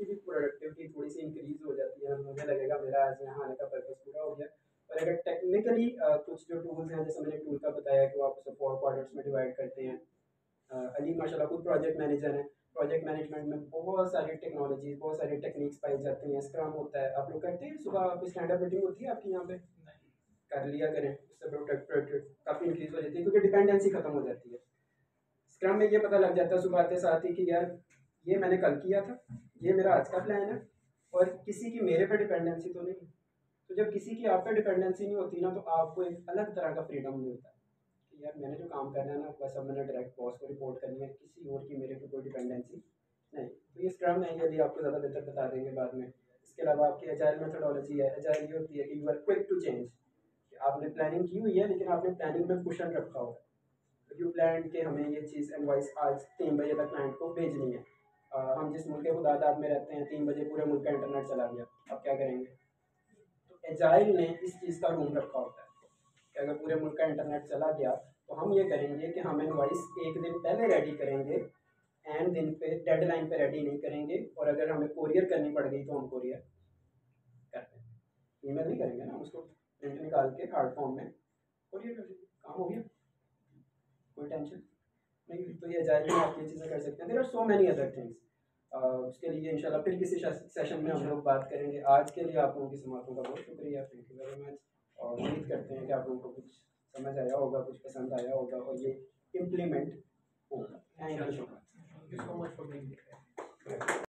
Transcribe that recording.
उनकी भी प्रोडक्टिविटी थोड़ी सी इंक्रीज हो जाती है। मुझे लगेगा मेरा आज यहाँ आने का पर्पज़ पूरा हो गया। और अगर टेक्निकली कुछ जो टूल्स हैं जैसे मैंने टूल का बताया कि वो आप उसे फोर क्वार्टर्स में डिवाइड करते हैं। अली माशाल्लाह खुद प्रोजेक्ट मैनेजर हैं। प्रोजेक्ट मैनेजमेंट में बहुत सारी टेक्नोलॉजी बहुत सारी टेक्निक्स पाई जाती हैं। स्क्रम होता है। आप लोग करते हैं? सुबह कोई स्टैंड अप मीटिंग होती है आपके यहाँ पे? कर लिया करें। उससे प्रोडक्ट काफ़ी इंक्रीज हो जाती है क्योंकि डिपेंडेंसी ख़त्म हो जाती है। स्क्रम में ये पता लग जाता है सुबह आते साथ ही कि यार ये मैंने कल किया था। ये मेरा आज का प्लान है और किसी की मेरे पे डिपेंडेंसी तो नहीं। तो जब किसी की आप पे डिपेंडेंसी नहीं होती ना तो आपको एक अलग तरह का फ्रीडम मिलता है। कि यार, मैंने जो काम करना है ना बस अब मैंने डायरेक्ट बॉस को रिपोर्ट करनी है, किसी और की मेरे पे कोई डिपेंडेंसी नहीं। तो ये स्क्रम है, ये भी आपको ज़्यादा बेहतर बता देंगे बाद में। इसके अलावा आपकी एजाइल मेथडोलॉजी है एजाइल ये होती है कि you are quick to change आपने प्लानिंग की हुई है, लेकिन आपने प्लानिंग में कुशन रखा हुआ है। यू प्लान के हमें ये चीज़ एडवाइस आज तीन बजे तक क्लाइंट को भेजनी है। जिस मुल्क के खुदादाद में रहते हैं, तीन बजे पूरे मुल्क का इंटरनेट चला गया। अब क्या करेंगे? तो एजाइल ने इस चीज़ का रूम रखा होता है कि अगर पूरे मुल्क का इंटरनेट चला गया तो हम ये करेंगे कि हम इनवाइस एक दिन पहले रेडी करेंगे एंड दिन पे डेडलाइन पे रेडी नहीं करेंगे और अगर हमें कोरियर करनी पड़ गई तो हम कोरियर करते हैं ईमेल नहीं करेंगे ना, उसको प्रिंट निकाल के हार्ड फॉर्म में कोरियर कर देंगे। काम हो गया। कोई टेंशन नहीं तो ये जाए आप ये चीज़ें कर सकते हैं। There are so many other things उसके लिए इंशाल्लाह फिर किसी सेशन में हम लोग बात करेंगे। आज के लिए आप लोगों की समातों का बहुत शुक्रिया। थैंक यू वेरी मच और उम्मीद करते हैं कि आप लोगों को कुछ समझ आया होगा, कुछ पसंद आया होगा और ये इम्प्लीमेंट होगा। Thank you so much